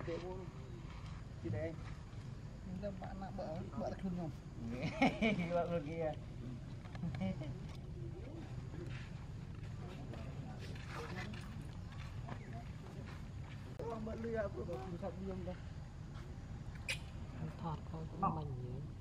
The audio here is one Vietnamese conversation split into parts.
bạn yang bợ bợ tệ tệ vô luôn chị đấy nhưng mà bạn nào bợ bợ là khôn không bợ luôn kia Bang bợ lừa của bợ cũng thật nhiều đâu ថតខោមិនញ៉េ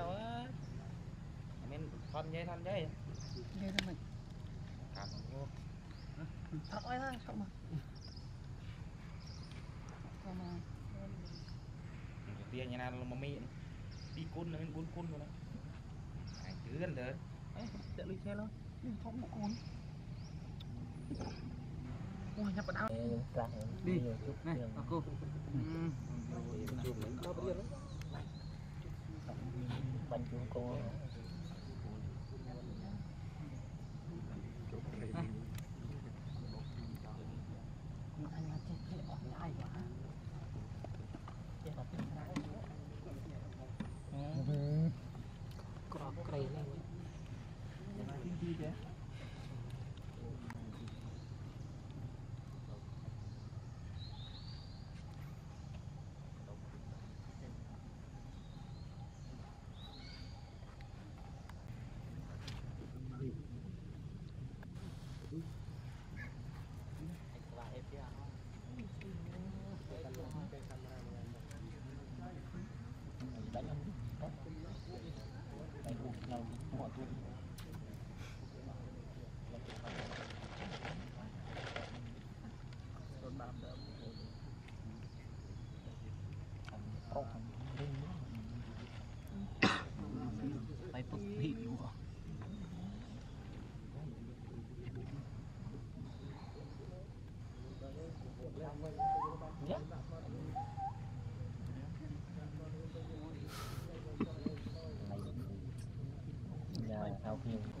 lâu á mình thân dây thân dây nghe ra mình cảm vô thật ơi ha không mà không mà tia nhà nào mà mi đi cun lên cun cun rồi đó ai chứ gần thế ấy chạy lên xe luôn không một con ôi nhập vào đau đi này cô bánh chuông cô 嗯。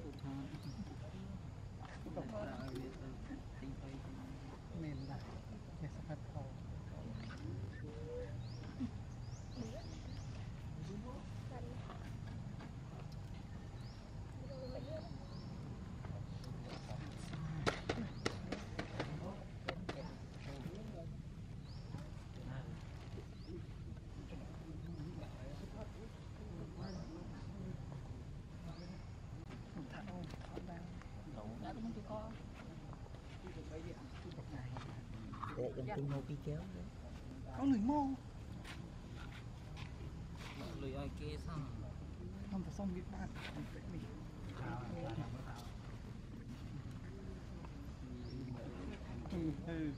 Thank you. để em cũng mua cái chéo đấy có lười mô lười ai kê xong không phải xong cái bạn mình ừ